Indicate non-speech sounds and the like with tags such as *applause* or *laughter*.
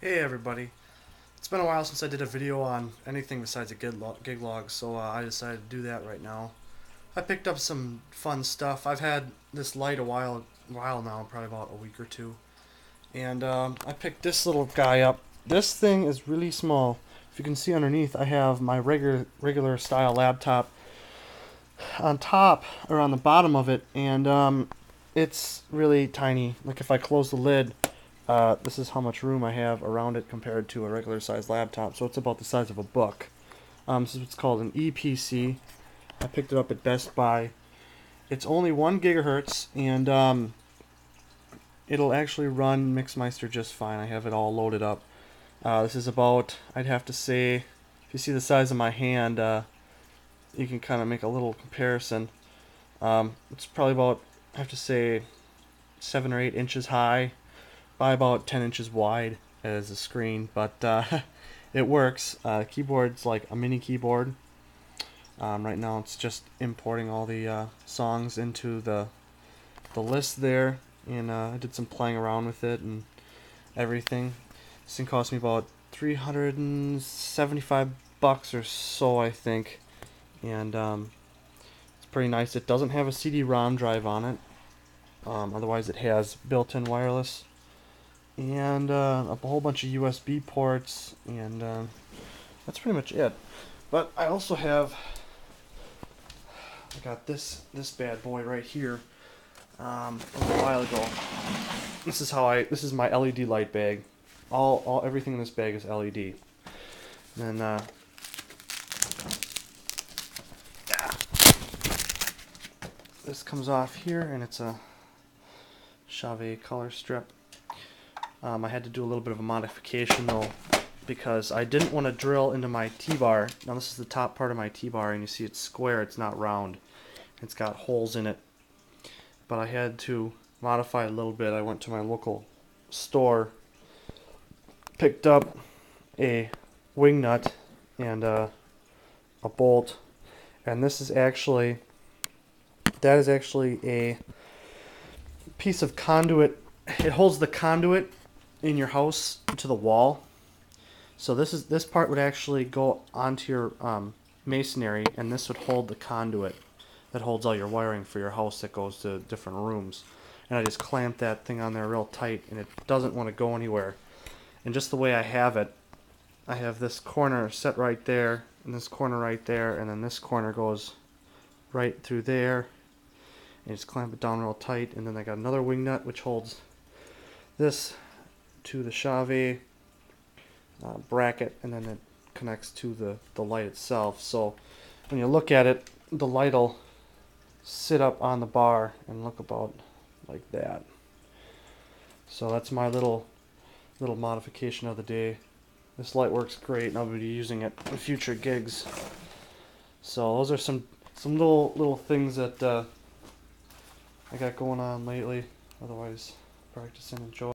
Hey everybody. It's been a while since I did a video on anything besides a gig log, gig log so uh, I decided to do that right now. I picked up some fun stuff. I've had this light a while, while now, probably about a week or two. And um, I picked this little guy up. This thing is really small. If you can see underneath, I have my regular regular style laptop on top or on the bottom of it, and um, it's really tiny. Like if I close the lid, uh, this is how much room I have around it compared to a regular size laptop. So it's about the size of a book. Um, this is what's called an Eee PC. I picked it up at Best Buy. It's only one gigahertz, and um, it'll actually run Mixmeister just fine. I have it all loaded up. Uh, this is about, I'd have to say, if you see the size of my hand, uh, you can kind of make a little comparison. Um, it's probably about, I have to say, seven or eight inches high by about 10 inches wide as a screen, but uh, *laughs* it works. Uh, keyboard's like a mini keyboard. Um, right now it's just importing all the uh, songs into the the list there, and uh, I did some playing around with it and everything. This thing cost me about 375 bucks or so, I think, and um, it's pretty nice. It doesn't have a CD-ROM drive on it. Um, otherwise, it has built-in wireless and uh, a whole bunch of USB ports, and uh, that's pretty much it. But I also have, I got this this bad boy right here um, a little while ago. This is how I, this is my LED light bag. All, all everything in this bag is LED. And then, uh. This comes off here, and it's a Chauvet color strip. Um, I had to do a little bit of a modification though because I didn't want to drill into my T-bar. Now this is the top part of my T-bar and you see it's square, it's not round. It's got holes in it. But I had to modify a little bit. I went to my local store, picked up a wing nut and uh, a bolt and this is actually that is actually a piece of conduit it holds the conduit in your house to the wall. So this is this part would actually go onto your um, masonry, and this would hold the conduit that holds all your wiring for your house that goes to different rooms. And I just clamped that thing on there real tight, and it doesn't want to go anywhere. And just the way I have it, I have this corner set right there, and this corner right there, and then this corner goes right through there. And just clamp it down real tight, and then I got another wing nut which holds this to the Chauvet uh, bracket and then it connects to the, the light itself. So when you look at it, the light will sit up on the bar and look about like that. So that's my little little modification of the day. This light works great and I'll be using it in future gigs. So those are some some little little things that uh, I got going on lately. Otherwise, practice and enjoy.